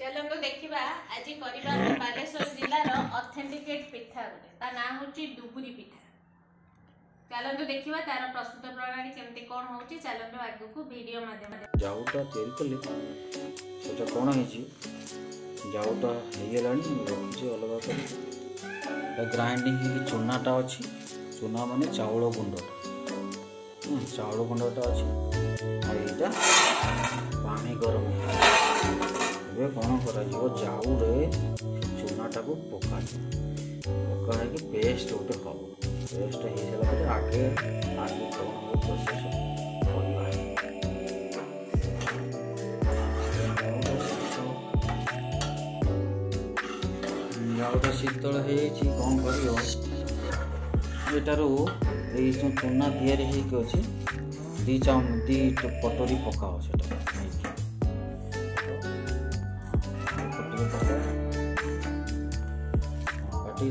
ଚାଲନ୍ତୁ ଦେଖିବା ଆଜି କରିବା ବାଲେଶ୍ୱର ଜିଲ୍ଲାର ଅଥେଣ୍ଟିକେଟ୍ ପିଠା ଗୋଟେ ତା ନାଁ ହେଉଛି ଡୁବୁରି ପିଠା ଚାଲନ୍ତୁ ଦେଖିବା ତାର ପ୍ରସ୍ତୁତ ପ୍ରଣାଳୀ କେମିତି କ'ଣ ହେଉଛି ଚାଲନ୍ତୁ ଆଗକୁ ଭିଡ଼ିଓ ମାଧ୍ୟମରେ ଜାଉଟା ତିଆରି ସେଟା କ'ଣ ହେଇଛି ଜାଉଟା ହେଇଗଲାଣି ରଖିଛି ଅଲଗା କରି ଗ୍ରାଇଣ୍ଡିଂ ହେଇକି ଚୁନାଟା ଅଛି ଚୁନା ମାନେ ଚାଉଳ ଗୁଣ୍ଡଟା ଚାଉଳ ଗୁଣ୍ଡଟା ଅଛି ଆଉ ଏଇଟା ପାଣି ଗରମ ଏବେ କ'ଣ କରାଯିବ ଜାଉରେ ଚୁନାଟାକୁ ପକାଯିବ ପକା ହେଇକି ପେଷ୍ଟ ଗୋଟେ ହେବ ପେଷ୍ଟ ହେଇସାରିଲା ପରେ ଆଗେ ଆଗେ କ'ଣ ହେବ ଜାଉଟା ଶୀତଳ ହେଇଯାଇଛି କ'ଣ କରିବ ଏଠାରୁ ଏଇ ଯେଉଁ ଚୁନା ତିଆରି ହେଇକି ଅଛି ଦୁଇ ଚାମ ଦୁଇ କଟୋରୀ ପକାଅ ସେଟା ନେଇକି टी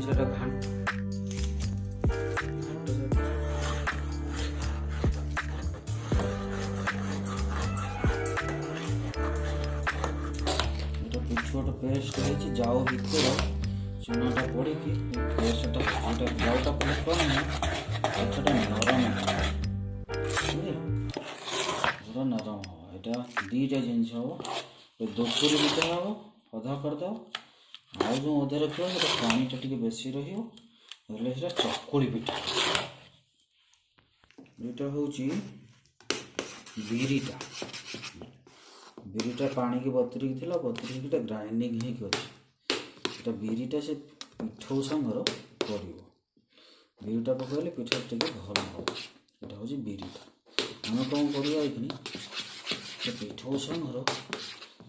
शर्ट घंट ଗୋଟେ ପେଷ୍ଟ ହେଇଛି ଯାଉ ଭିତରେ ଚୁନଟା ପଡ଼ିକି ପେଷ୍ଟଟା ଏଇଟା ଯାଉଟା ପେଷ୍ଟ କରିନି ପେଷ୍ଟଟା ନରମ ପୁରା ନରମ ହବ ଏଇଟା ଦୁଇଟା ଜିନିଷ ହବ ଦୋଷରୁ ଭିତରେ ହବ ଅଧା କରିଦେବ ଆଉ ଯେଉଁ ଅଧା ରଖିବ ସେଇଟା ପାଣିଟା ଟିକେ ବେଶୀ ରହିବ ହେଲେ ସେଇଟା ଚକୁଳି ପିଠା ଏଇଟା ହେଉଛି ବିରିଟା ବିରିଟା ପାଣିକି ବତୁରିକି ଥିଲା ବତୁରିକିଟା ଗ୍ରାଇଣ୍ଡିଂ ହେଇକି ଅଛି ସେଟା ବିରିଟା ସେ ପିଠଉ ସାଙ୍ଗର କରିବ ବିରିଟା ପକାଇଲେ ପିଠା ଟିକେ ଭଲ ହେବ ଏଇଟା ହେଉଛି ବିରିଟା ଆମେ କ'ଣ କରିବା ଏଇଖିନି ସେ ପିଠଉ ସାଙ୍ଗର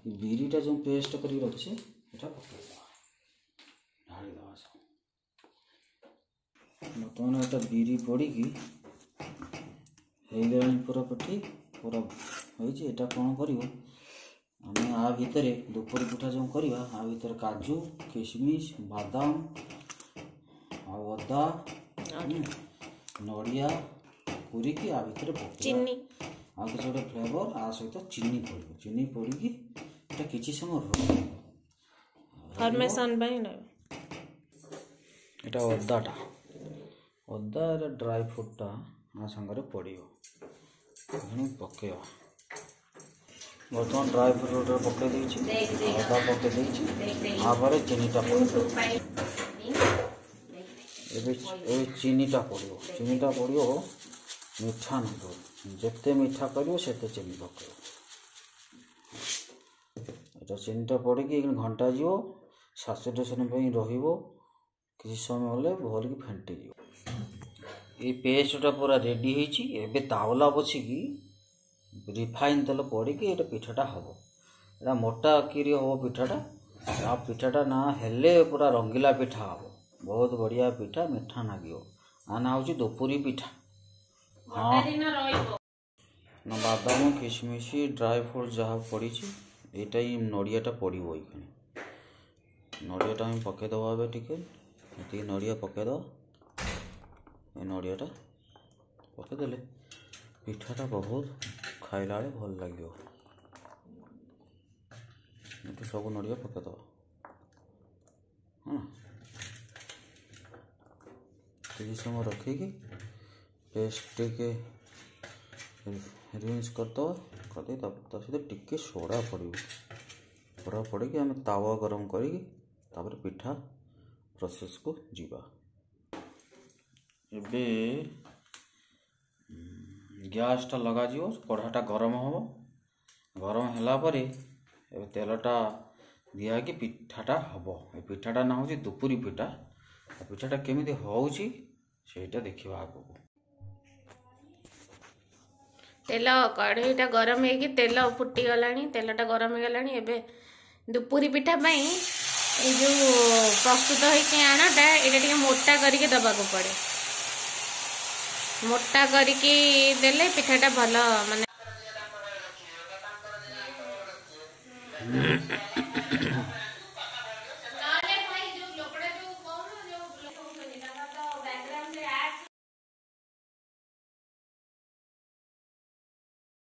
ବିରିଟା ଯେଉଁ ପେଷ୍ଟ କରି ରଖିଛେ ସେଟା ପକାଇଦେବା ଢାଳିଦେବା ସବୁ ବର୍ତ୍ତମାନ ଏଇଟା ବିରି ପଡ଼ିକି ହେଇଗଲାଣି ପୁରା ପଠି ପୁରା ହେଇଛି ଏଇଟା କ'ଣ କରିବ ଆମେ ଆ ଭିତରେ ଦୁପୁରି ପିଠା ଯେଉଁ କରିବା ଆ ଭିତରେ କାଜୁ କିସମିସ ବାଦାମ ଆଉ ଅଦା ନଡ଼ିଆ ପୁରିକି ଆ ଭିତରେ ପକେଇବା ଆଉ କିଛି ଗୋଟେ ଫ୍ଲେଭର୍ ଆ ସହିତ ଚିନି ପଡ଼ିବ ଚିନି ପଡ଼ିକି ଏଇଟା କିଛି ସମୟ ରୁହ ଫର୍ମେସନ୍ ପାଇଁ ଏଇଟା ଅଦାଟା ଅଦାର ଡ୍ରାଇ ଫ୍ରୁଟ୍ଟା ଆମ ସାଙ୍ଗରେ ପଡ଼ିବ ତେଣୁ ପକେଇବା ବର୍ତ୍ତମାନ ଡ୍ରାଇ ଫ୍ରୁଟ୍ରେ ପକେଇ ଦେଇଛି ଅଦା ପକେଇ ଦେଇଛି ତାପରେ ଚିନିଟା ଏବେ ଏବେ ଚିନିଟା ପଡ଼ିବ ଚିନିଟା ପଡ଼ିବ ମିଠା ନ ଯେତେ ମିଠା କରିବ ସେତେ ଚିନି ପକେଇବ ଏଇଟା ଚିନ୍ତା ପଡ଼ିକି ଏଇ ଘଣ୍ଟା ଯିବ ସାଚୁରେସନ୍ ପାଇଁ ରହିବ କିଛି ସମୟ ହେଲେ ଭଲକି ଫେଣ୍ଟିଯିବ ଏ ପେଷ୍ଟଟା ପୁରା ରେଡ଼ି ହେଇଛି ଏବେ ତାୱଲା ବସିକି ରିଫାଇନ୍ ତେଲ ପଡ଼ିକି ଏଇଟା ପିଠାଟା ହେବ ଏଇଟା ମୋଟା କିରି ହେବ ପିଠାଟା ଆଉ ପିଠାଟା ନା ହେଲେ ପୁରା ରଙ୍ଗିଲା ପିଠା ହେବ ବହୁତ ବଢ଼ିଆ ପିଠା ମିଠା ଲାଗିବ ଆ ନାଁ ହେଉଛି ଦୁପୁରୀ ପିଠା ହଁ ବାଦାମ କିସମିସ ଡ୍ରାଏ ଫ୍ରୁଟ୍ ଯାହା ପଡ଼ିଛି এইটাই ନଡ଼ିଆଟା ପଡ଼ିବ ଏଇଖାନେ ନଡ଼ିଆଟା ଆମେ ପକାଇଦେବା ଏବେ ଟିକେ ଏତିକି ନଡ଼ିଆ ପକାଇଦେବା ଏ ନଡ଼ିଆଟା ପକାଇଦେଲେ ପିଠାଟା ବହୁତ ଖାଇଲା ବେଳେ ଭଲ ଲାଗିବ ଏଠି ସବୁ ନଡ଼ିଆ ପକାଇଦେବା ହଁ କିଛି ସମୟ ରଖିକି ପେଷ୍ଟ ଟିକେ ରିନ୍ସ କରିଦେବା କରିଦେଇ ତାପରେ ତା ସହିତ ଟିକେ ସୋଡ଼ା ପଡ଼ିବ ସୋଡ଼ା ପଡ଼ିକି ଆମେ ତାୱା ଗରମ କରିକି ତାପରେ ପିଠା ପ୍ରୋସେସ୍କୁ ଯିବା ଏବେ ଗ୍ୟାସ୍ଟା ଲଗାଯିବ କଢ଼ାଟା ଗରମ ହେବ ଗରମ ହେଲା ପରେ ଏବେ ତେଲଟା ଦିଆହେଇକି ପିଠାଟା ହେବ ଏ ପିଠାଟା ନାଁ ହେଉଛି ଦୁପୁରୀ ପିଠା ଆଉ ପିଠାଟା କେମିତି ହେଉଛି ସେଇଟା ଦେଖିବା ଆଗକୁ ତେଲ କଢ଼େଇଟା ଗରମ ହେଇକି ତେଲ ଫୁଟିଗଲାଣି ତେଲଟା ଗରମ ହେଇଗଲାଣି ଏବେ ଦୁପୁରୀ ପିଠା ପାଇଁ ଏଇ ଯେଉଁ ପ୍ରସ୍ତୁତ ହେଇକି ଆଣଟା ଏଇଟା ଟିକେ ମୋଟା କରିକି ଦେବାକୁ ପଡ଼େ ମୋଟା କରିକି ଦେଲେ ପିଠାଟା ଭଲ ମାନେ